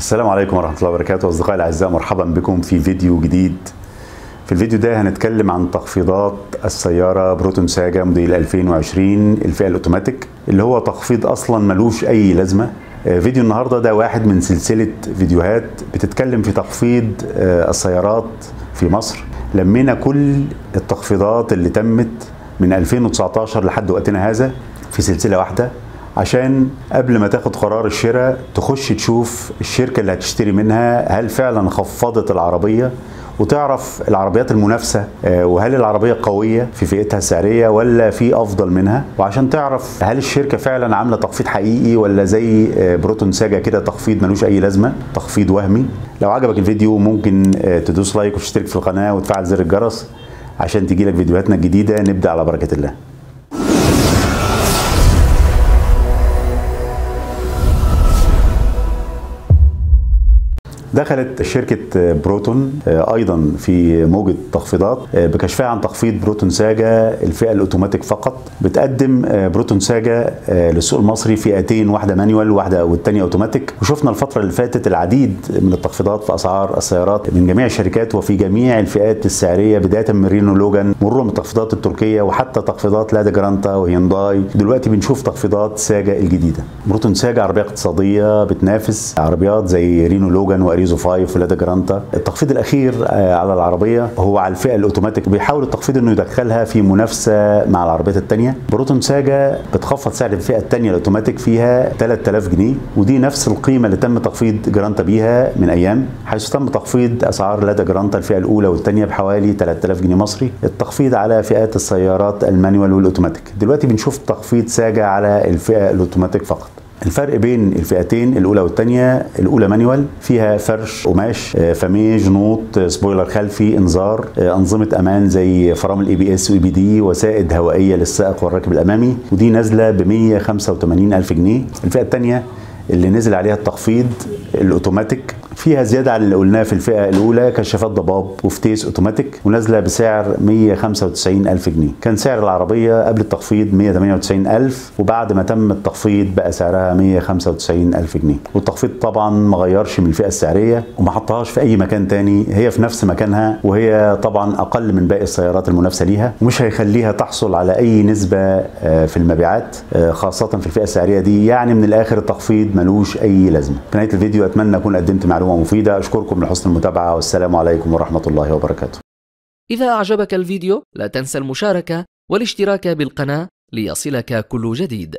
السلام عليكم ورحمة الله وبركاته. أصدقائي الأعزاء مرحبا بكم في فيديو جديد. في الفيديو ده هنتكلم عن تخفيضات السيارة بروتون ساجا موديل 2020 الفئة الأوتوماتيك اللي هو تخفيض أصلا ملوش أي لازمة. آه، فيديو النهاردة ده واحد من سلسلة فيديوهات بتتكلم في تخفيض آه، السيارات في مصر. لمينا كل التخفيضات اللي تمت من 2019 لحد وقتنا هذا في سلسلة واحدة. عشان قبل ما تاخد قرار الشراء تخش تشوف الشركة اللي هتشتري منها هل فعلا خفضت العربية وتعرف العربيات المنافسة آه، وهل العربية قوية في فئتها السعرية ولا في أفضل منها؟ وعشان تعرف هل الشركة فعلا عاملة تخفيض حقيقي ولا زي آه، بروتون ساجا كده تخفيض ملوش أي لازمة تخفيض وهمي. لو عجبك الفيديو ممكن آه، تدوس like وتشترك في القناة وتفعل زر الجرس عشان تجيلك فيديوهاتنا الجديدة. نبدأ على بركة الله. دخلت شركة بروتون آه، أيضا في موجة تخفيضات آه، بكشفها عن تخفيض بروتون ساجا الفئة الأوتوماتيك فقط. بتقدم آه، بروتون ساجا للسوق المصري فئتين واحدة manual واحدة والتانية أوتوماتيك. وشفنا الفترة اللي فاتت العديد من التخفيضات في أسعار السيارات من جميع الشركات وفي جميع الفئات السعرية بداية من رينو لوجان مرورا بالتخفيضات التركية وحتى تخفيضات لادا جرانتا وهيونداي. دلوقتي بنشوف تخفيضات ساجا الجديدة. بروتون ساجا عربية اقتصادية بتنافس عربيات زي رينو لوجان واريزو 5 ولادا جرانتا. التخفيض الأخير آه، على العربية هو على الفئة الأوتوماتيك بيحاول التخفيض إنه يدخلها في منافسة مع العربيات الثانية بروتون ساجا بتخفض سعر الفئة الثانية الأوتوماتيك فيها 3000 جنيه ودي نفس القيمة اللي تم تخفيض جرانتا بيها من أيام حيث تم تخفيض أسعار لادا جرانتا الفئة الأولى والثانيه بحوالي 3000 جنيه مصري. التخفيض على فئات السيارات ال manual والأوتوماتيك. دلوقتي بنشوف تخفيض ساجا على الفئة الأوتوماتيك فقط. الفرق بين الفئتين الأولى والثانيه الأولى manual فيها فرش قماش آه، فاميه جنوط آه، spoiler خلفي انذار آه، أنظمة أمان زي فرامل ABS و EBD وسائد هوائية للسائق والراكب الأمامي ودي نازلة ب 185 ألف جنيه. الفئة الثانية اللي نزل عليها التخفيض الأوتوماتيك فيها زيادة على اللي قلناه في الفئة الأولى كشافات ضباب وفتيس أوتوماتيك ونازلة بسعر 195 ألف جنيه. كان سعر العربية قبل التخفيض 198 ألف وبعد ما تم التخفيض بقى سعرها 195 ألف جنيه. والتخفيض طبعا ما غيرش من الفئة السعرية وما حطهاش في أي مكان تاني. هي في نفس مكانها وهي طبعا أقل من باقي السيارات المنافسة ليها ومش هيخليها تحصل على أي نسبة آه، في المبيعات آه، خاصة في الفئة السعرية دي. يعني من الآخر التخفيض ملوش أي لازمة. في نهاية الفيديو أتمنى أكون قدمت معلومة مفيدة. أشكركم لحسن المتابعة. والسلام عليكم ورحمة الله وبركاته. إذا أعجبك الفيديو لا تنسى المشاركة والاشتراك بالقناة ليصلك كل جديد.